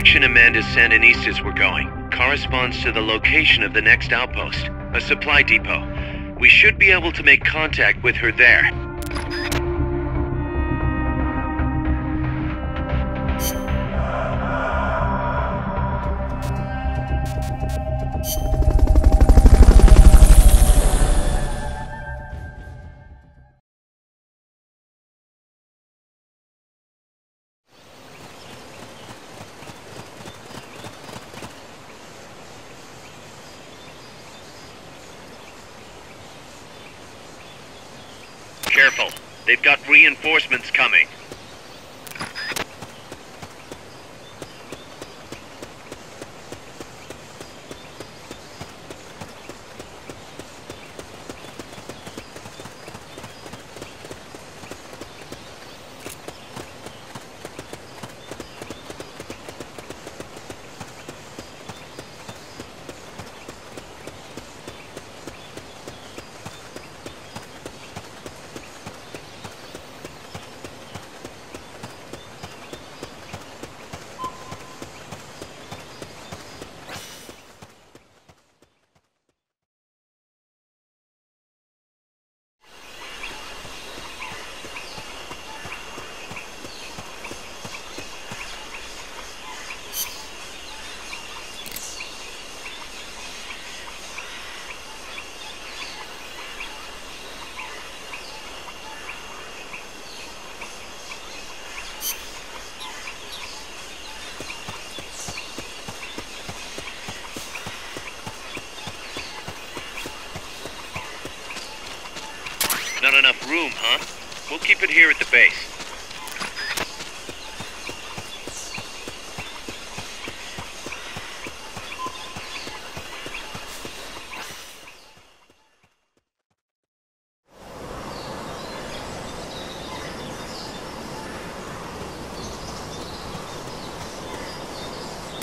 Direction Amanda's Sandinistas were going corresponds to the location of the next outpost, a supply depot. We should be able to make contact with her there. Got reinforcements coming. Not enough room, huh? We'll keep it here at the base.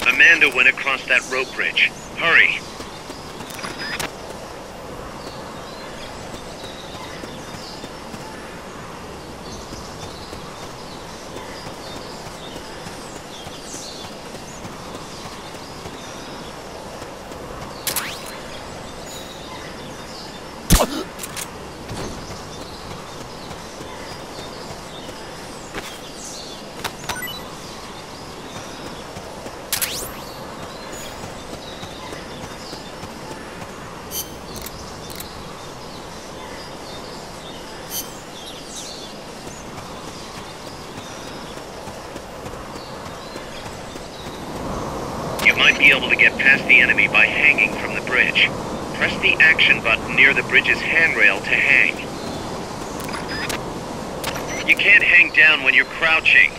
Amanda went across that rope bridge. Hurry! Be able to get past the enemy by hanging from the bridge. Press the action button near the bridge's handrail to hang. You can't hang down when you're crouching.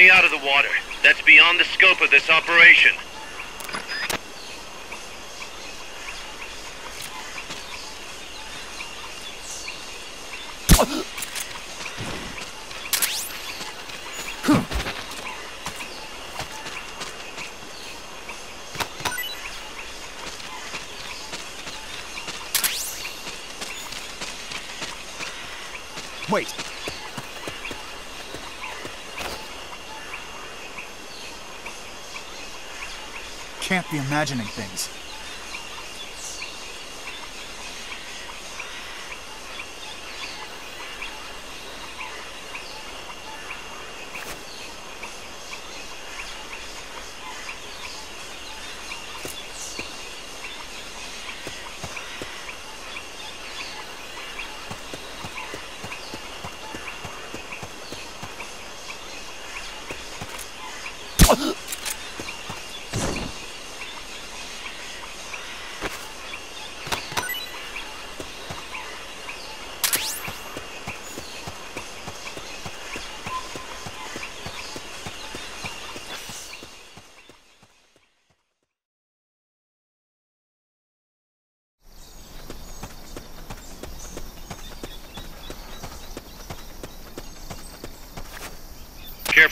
Stay out of the water. That's beyond the scope of this operation. Wait. Can't be imagining things.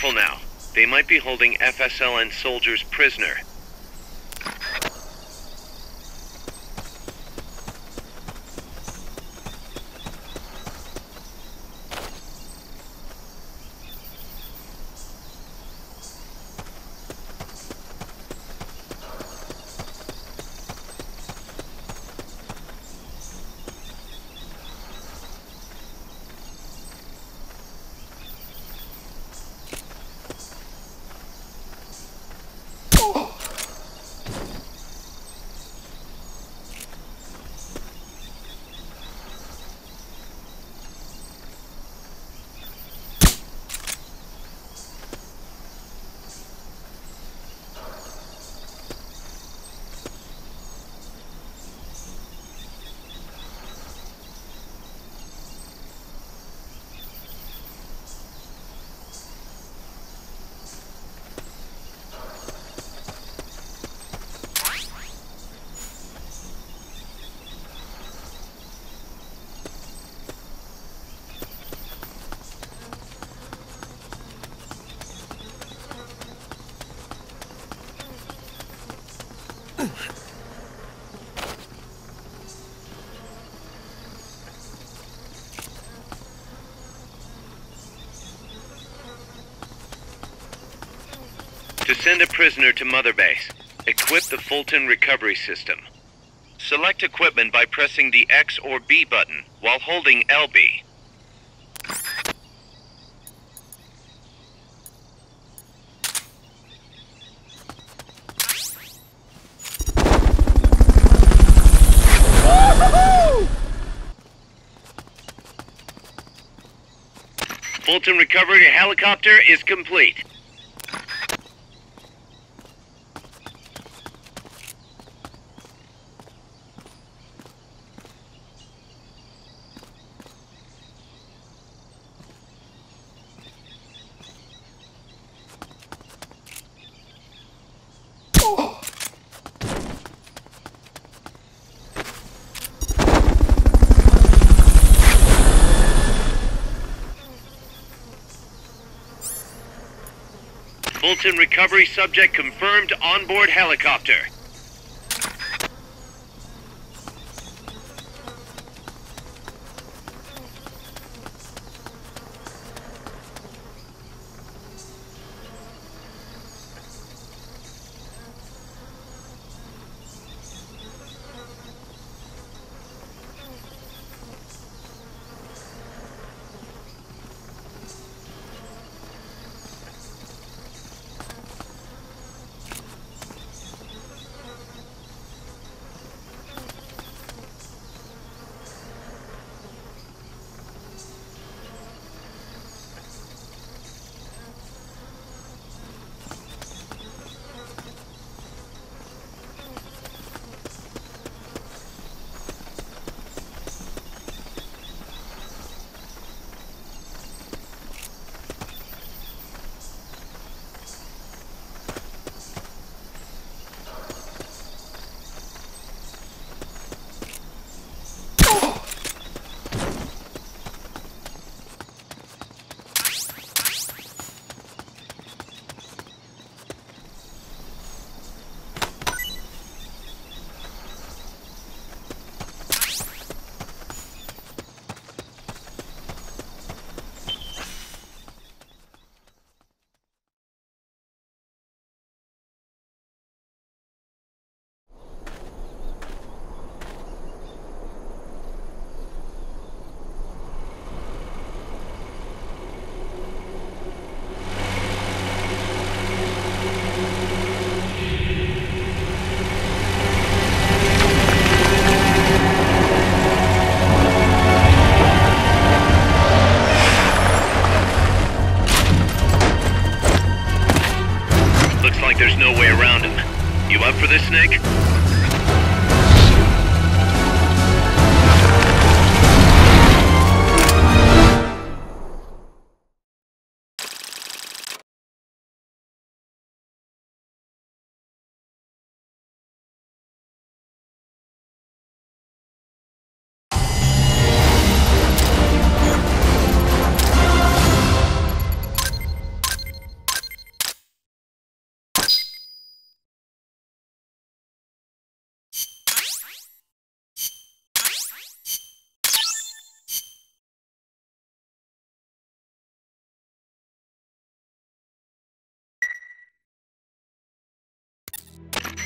Careful now. They might be holding FSLN soldiers prisoner. Send a prisoner to Mother Base, equip the Fulton recovery system. Select equipment by pressing the X or B button while holding LB. Fulton recovery helicopter is complete. Fulton recovery subject confirmed onboard helicopter.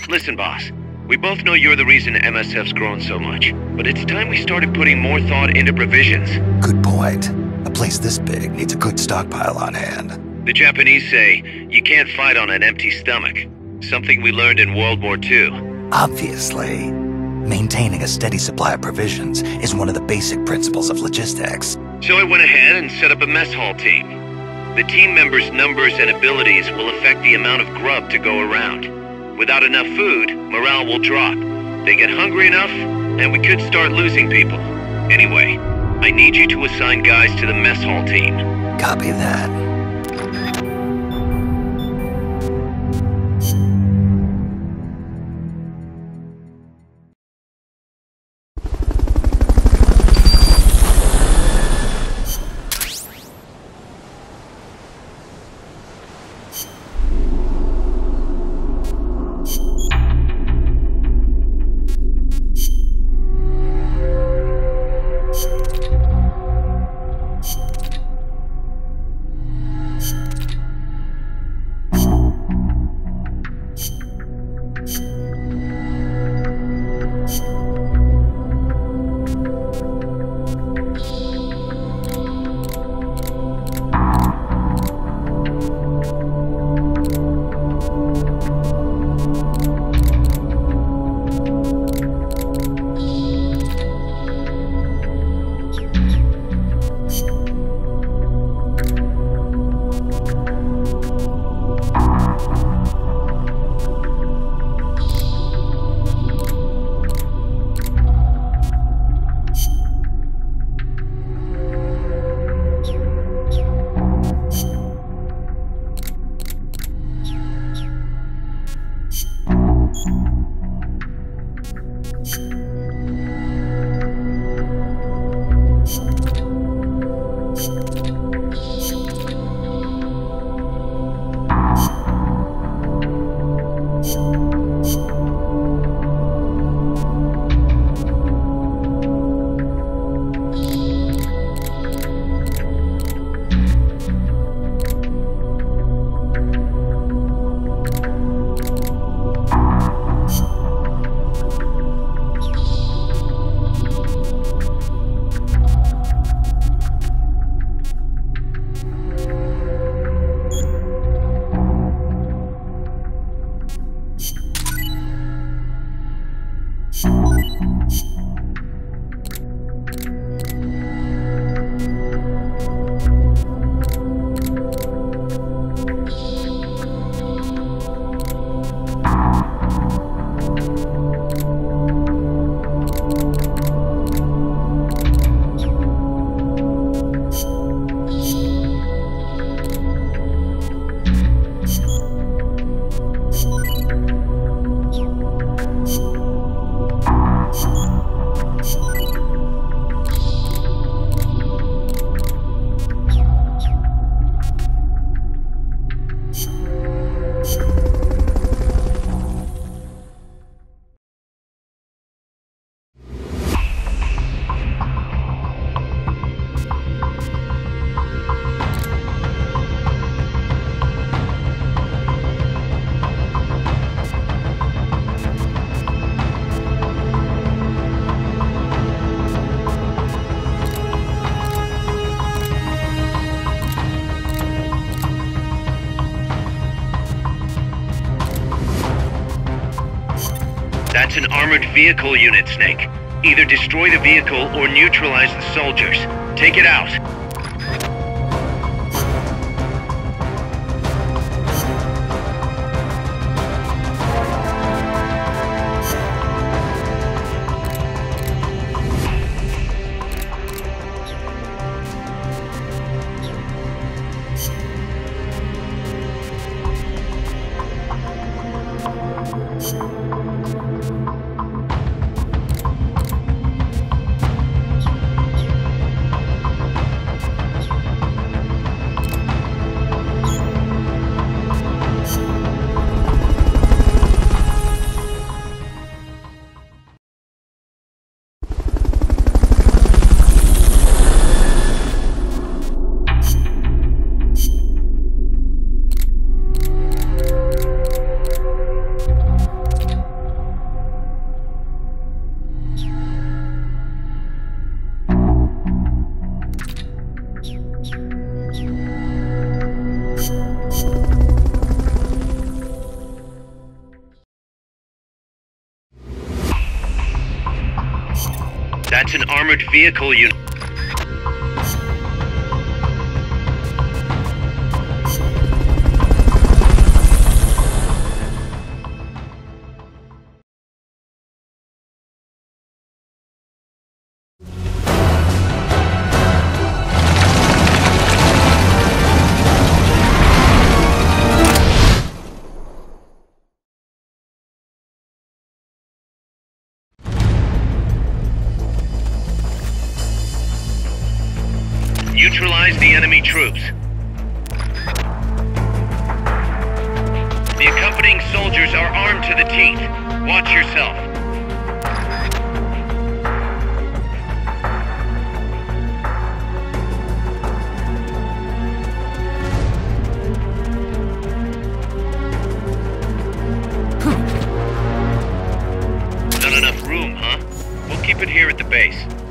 Listen, boss. We both know you're the reason MSF's grown so much, but it's time we started putting more thought into provisions. Good point. A place this big needs a good stockpile on hand. The Japanese say you can't fight on an empty stomach. Something we learned in World War II. Obviously. Maintaining a steady supply of provisions is one of the basic principles of logistics. So I went ahead and set up a mess hall team. The team members' numbers and abilities will affect the amount of grub to go around. Without enough food, morale will drop. They get hungry enough, and we could start losing people. Anyway, I need you to assign guys to the mess hall team. Copy that. Vehicle unit, Snake. Either destroy the vehicle or neutralize the soldiers. Take it out. Vehicle unit. The enemy troops. The accompanying soldiers are armed to the teeth. Watch yourself. Not enough room, huh? We'll keep it here at the base.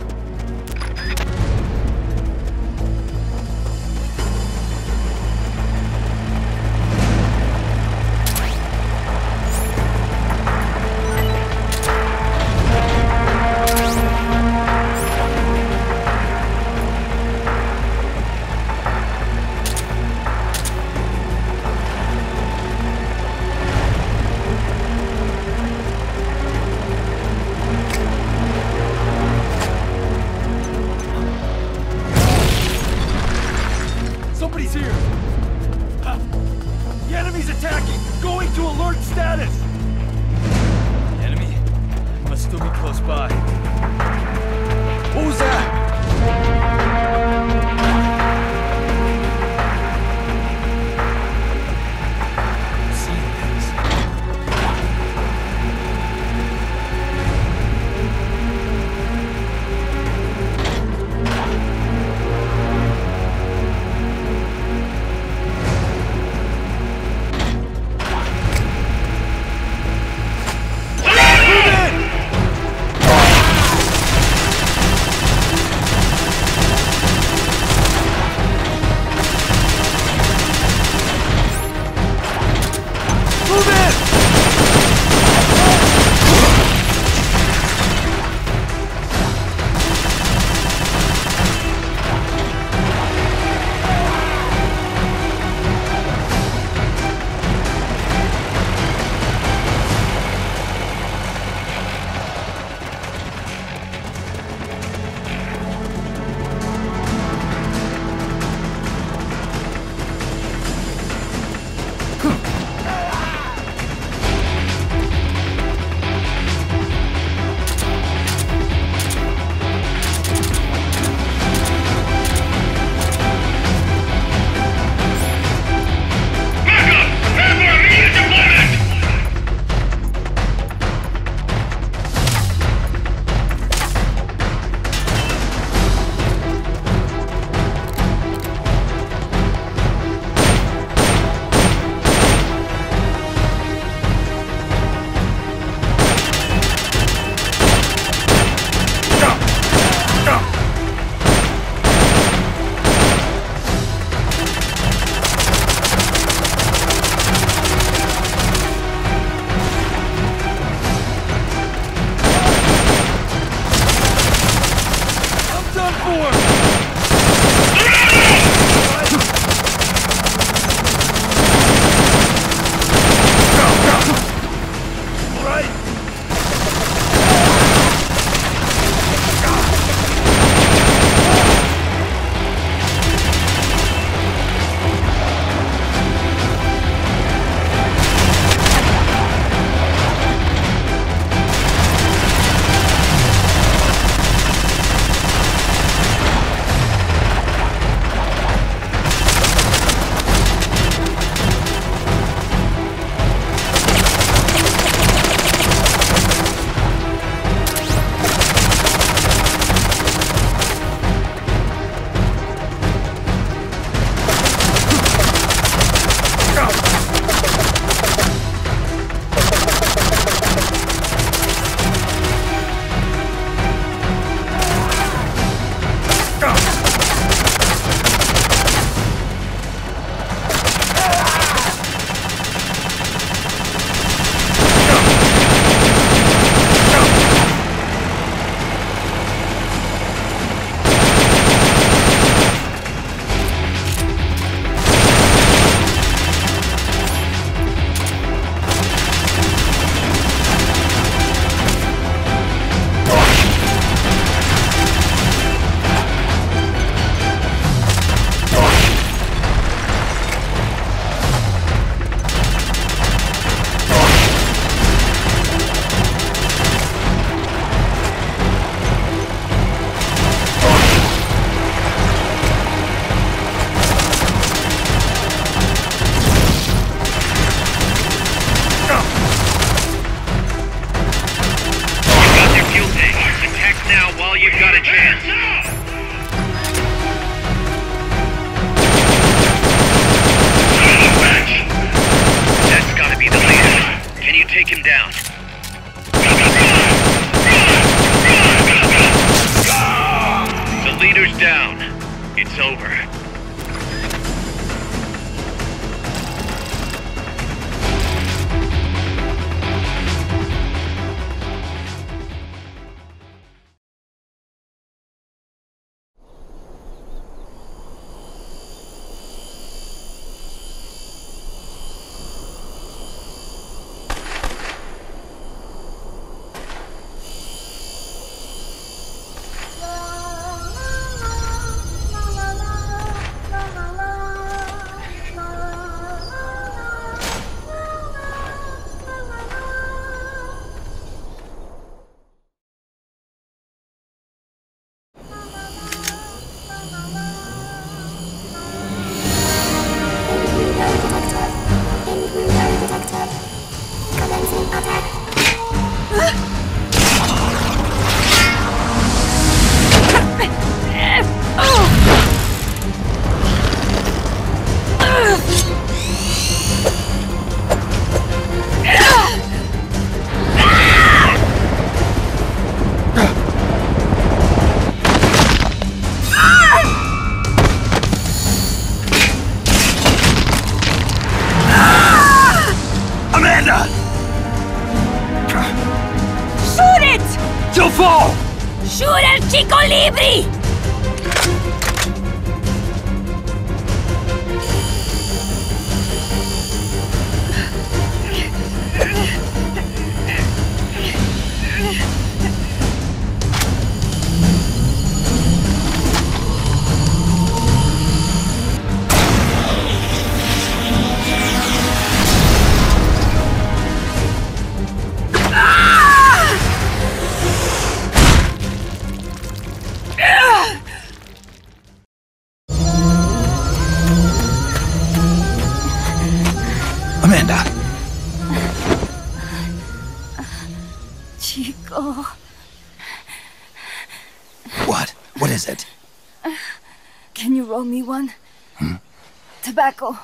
Tobacco.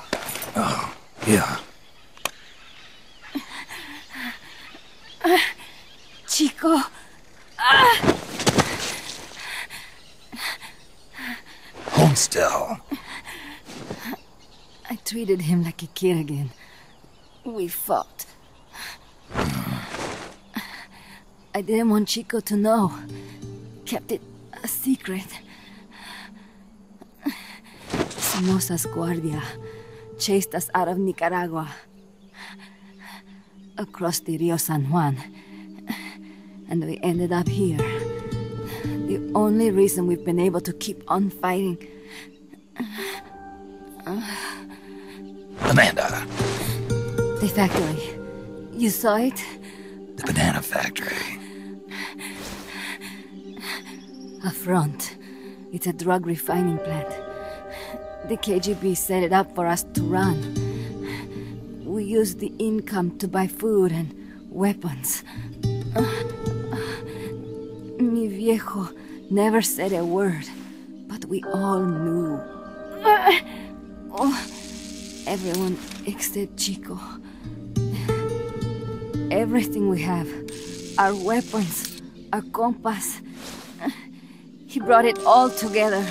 Oh, yeah. Chico. Hold still. I treated him like a kid again. We fought. I didn't want Chico to know. Kept it a secret. Somoza's Guardia chased us out of Nicaragua. Across the Rio San Juan. And we ended up here. The only reason we've been able to keep on fighting. Amanda, The factory. You saw it? the banana factory. A front. It's a drug refining plant. The KGB set it up for us to run. We used the income to buy food and weapons. Mi viejo never said a word, but we all knew. Everyone except Chico. Everything we have our weapons, our compas. He brought it all together.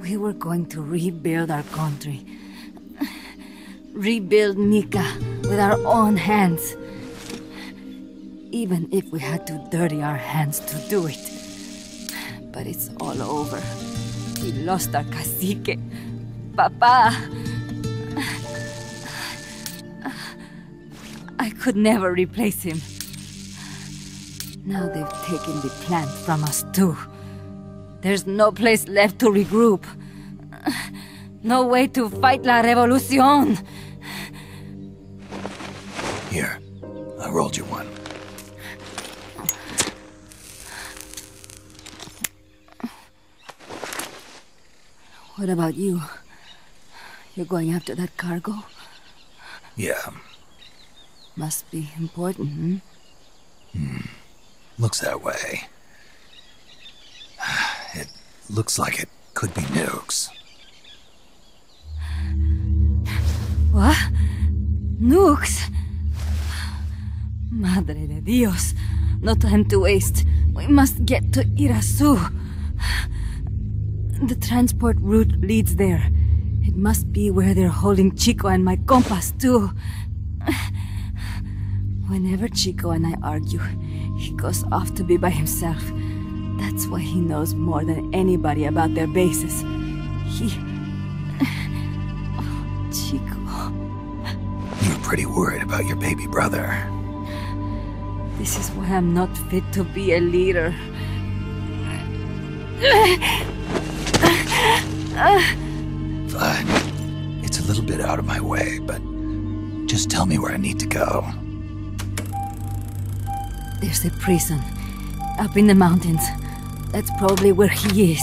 We were going to rebuild our country. Rebuild Nica with our own hands. Even if we had to dirty our hands to do it. But it's all over. We lost our cacique. Papa! I could never replace him. Now they've taken the plant from us too. There's no place left to regroup. No way to fight la revolucion. Here, I rolled you one. What about you? You're going after that cargo? Yeah, Must be important, hmm? looks that way. Looks like it could be nukes. What? Nukes? Madre de Dios. No time to waste. We must get to Irazu. The transport route leads there. It must be where they're holding Chico and my compas, too. Whenever Chico and I argue, he goes off to be by himself. That's why he knows more than anybody about their bases. He. Oh, Chico. You're pretty worried about your baby brother. This is why I'm not fit to be a leader. Fine. It's a little bit out of my way, but just tell me where I need to go. There's a prison up in the mountains. That's probably where he is.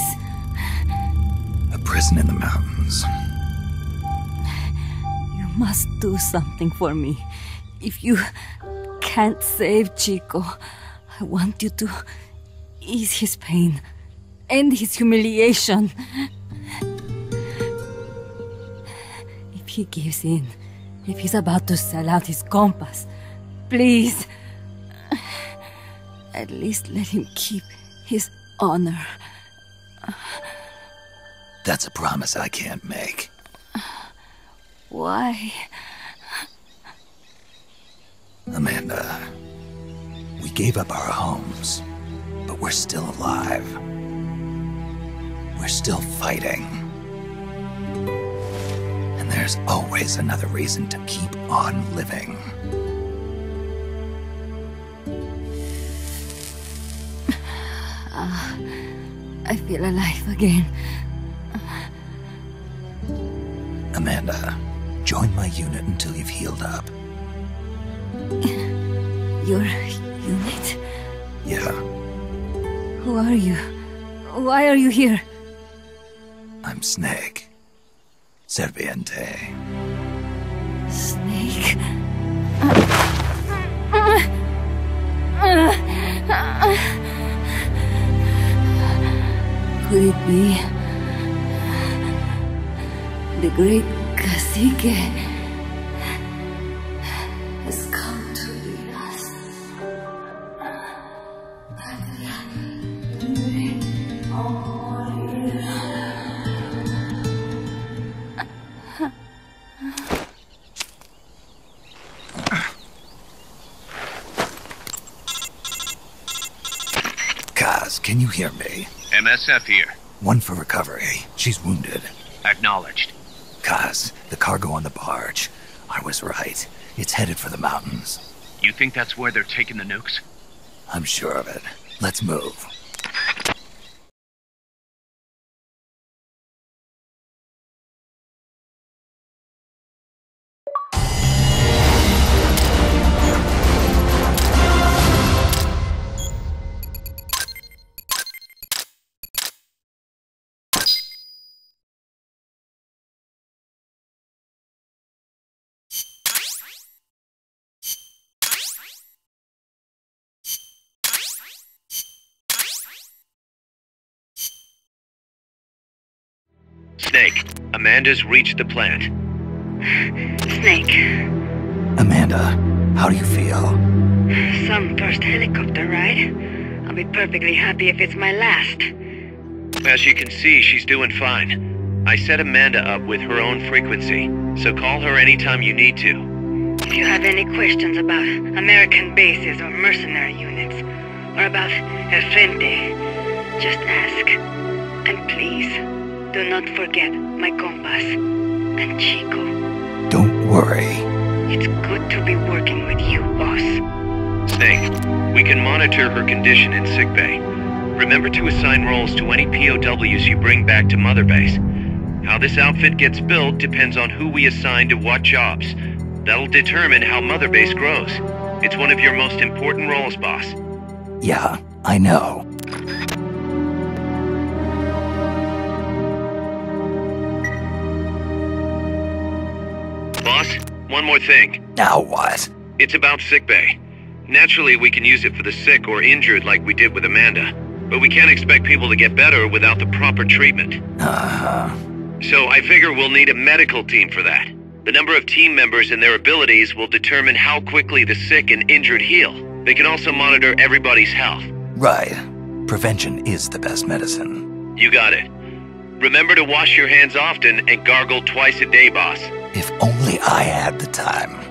A prison in the mountains. You must do something for me. If you can't save Chico, I want you to ease his pain, end his humiliation. If he gives in, if he's about to sell out his compas, please, at least let him keep his honor. That's a promise I can't make. Why? Amanda, We gave up our homes, but we're still alive. We're still fighting. And there's always another reason to keep on living. I feel alive again. Amanda, join my unit until you've healed up. Your unit? Yeah, Who are you? Why are you here? I'm Snake. Serviente. Snake? Could it be the great cacique MSF here. One for recovery. She's wounded. Acknowledged. Kaz, the cargo on the barge. I was right. It's headed for the mountains. You think that's where they're taking the nukes? I'm sure of it. Let's move. Snake, Amanda's reached the plant. Snake, Amanda, how do you feel? some first helicopter ride. I'll be perfectly happy if it's my last. As you can see, she's doing fine. I set Amanda up with her own frequency, so call her anytime you need to. If you have any questions about American bases or mercenary units, or about El Frente, just ask. And please, do not forget my compas and Chico. Don't worry. It's good to be working with you, boss. Snake, we can monitor her condition in sickbay. Remember to assign roles to any POWs you bring back to Mother Base. How this outfit gets built depends on who we assign to what jobs. That'll determine how Mother Base grows. It's one of your most important roles, boss. Yeah, I know. Boss, one more thing. Now what? It's about sickbay. Naturally, we can use it for the sick or injured like we did with Amanda. But we can't expect people to get better without the proper treatment. Uh-huh. So I figure we'll need a medical team for that. The number of team members and their abilities will determine how quickly the sick and injured heal. They can also monitor everybody's health. Right. Prevention is the best medicine. You got it. Remember to wash your hands often and gargle twice a day, boss. If only I had the time.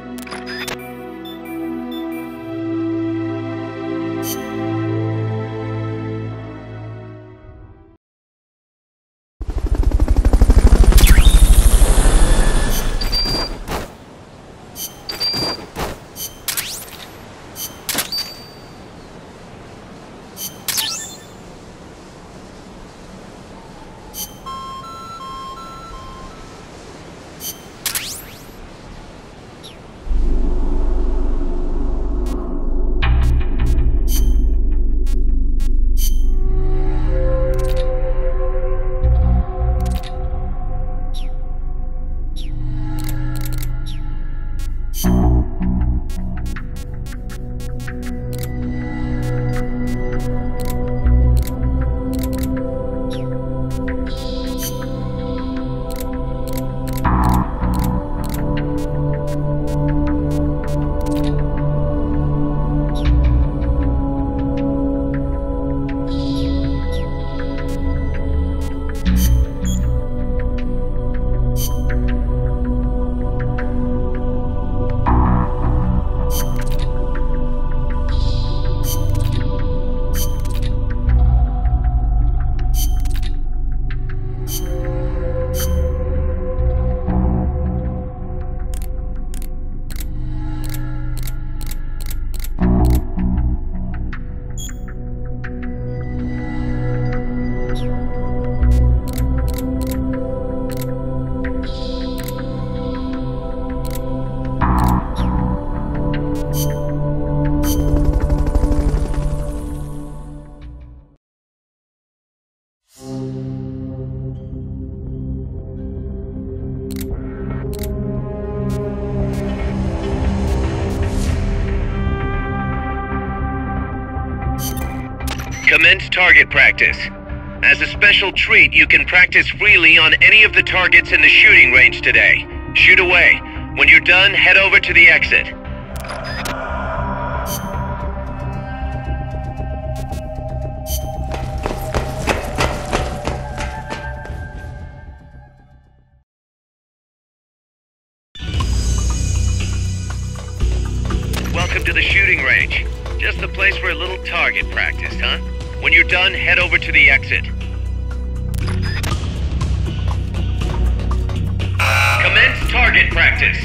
Practice. As a special treat, you can practice freely on any of the targets in the shooting range today. Shoot away. When you're done, head over to the exit. Welcome to the shooting range. Just the place for a little target practice, huh? When you're done, head over to the exit. Commence target practice.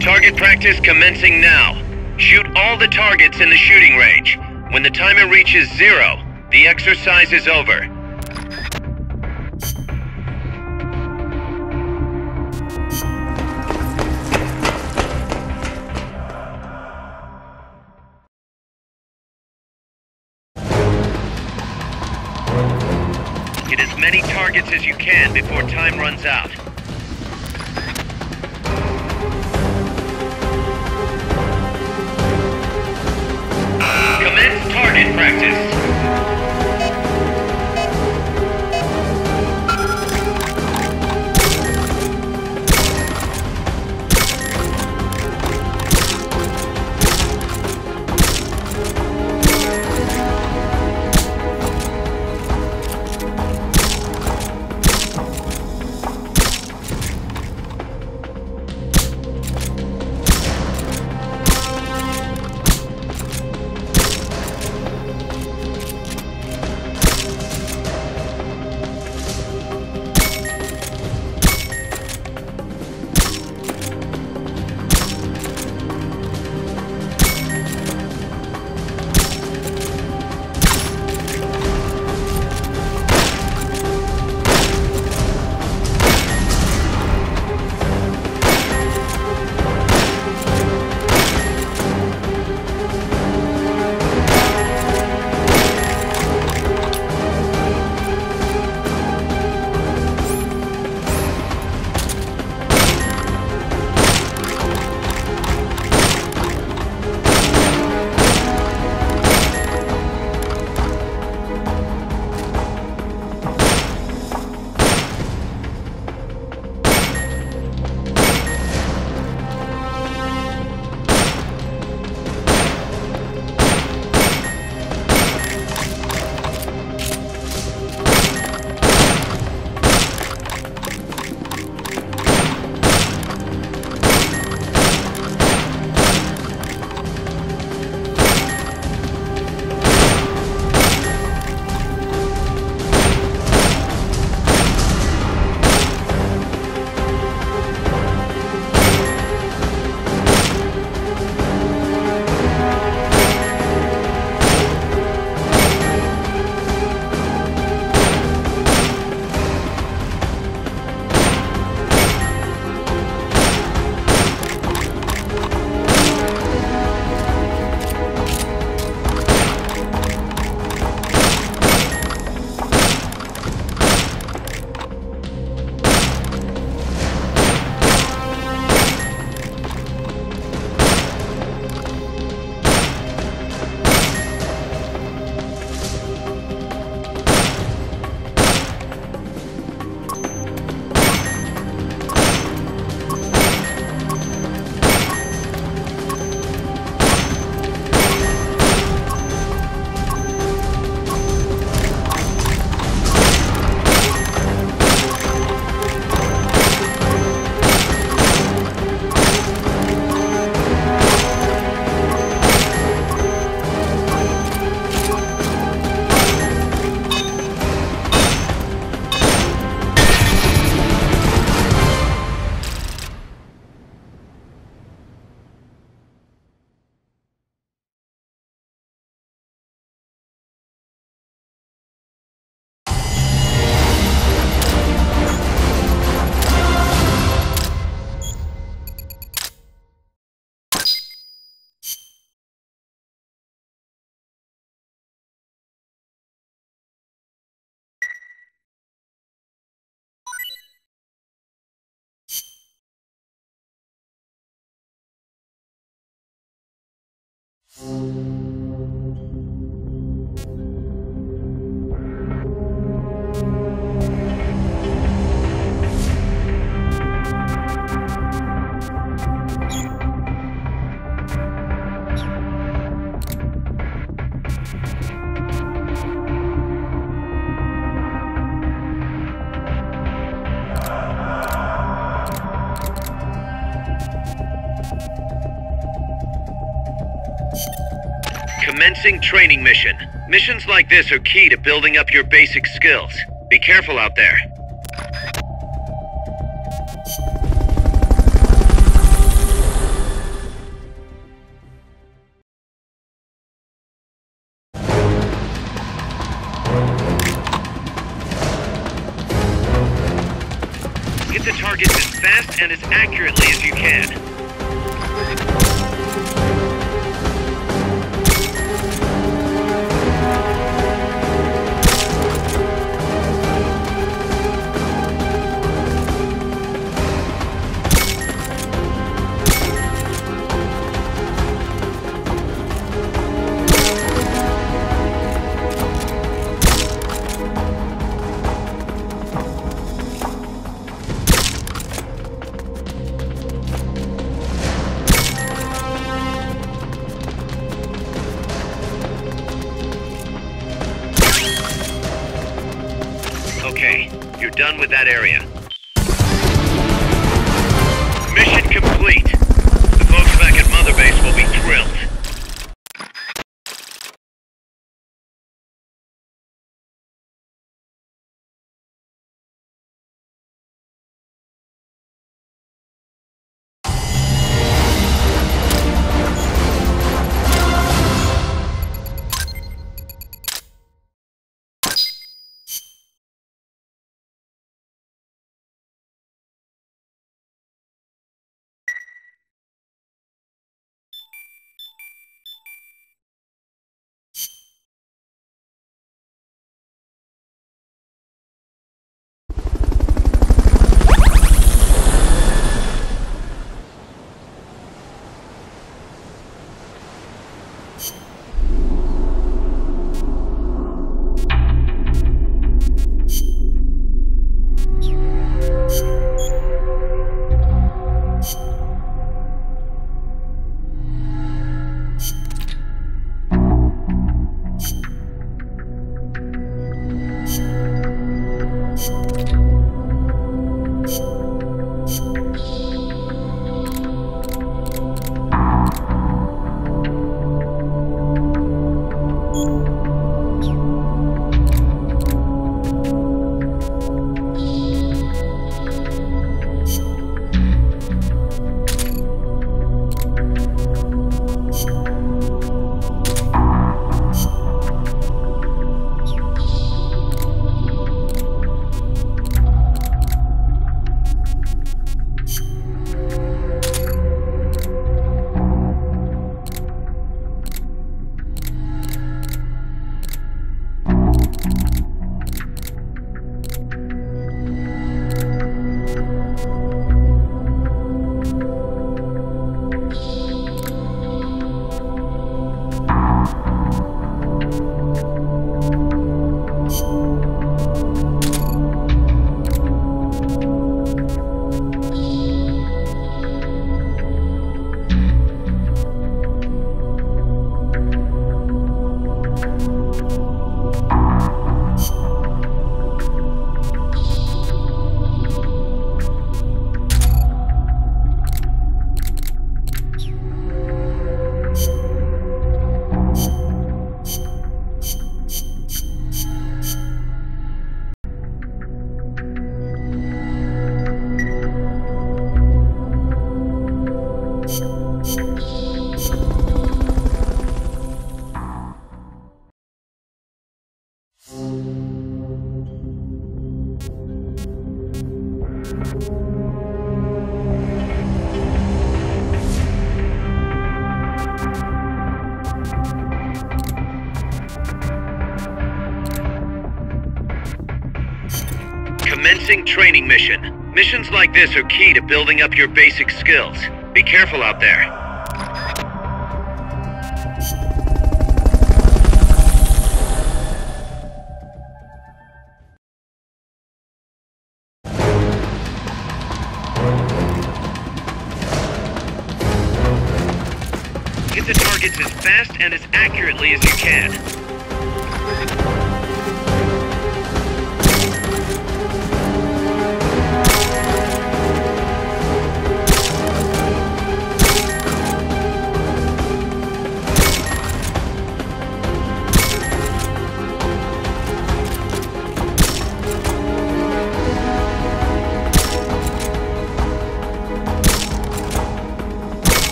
Target practice commencing now. Shoot all the targets in the shooting range. When the timer reaches zero, the exercise is over. Hit as many targets as you can before time runs out. Commence target practice. どうぞ。Like this are key to building up your basic skills. Be careful out there. Get the targets as fast and as accurately as you can. This are key to building up your basic skills. Be careful out there.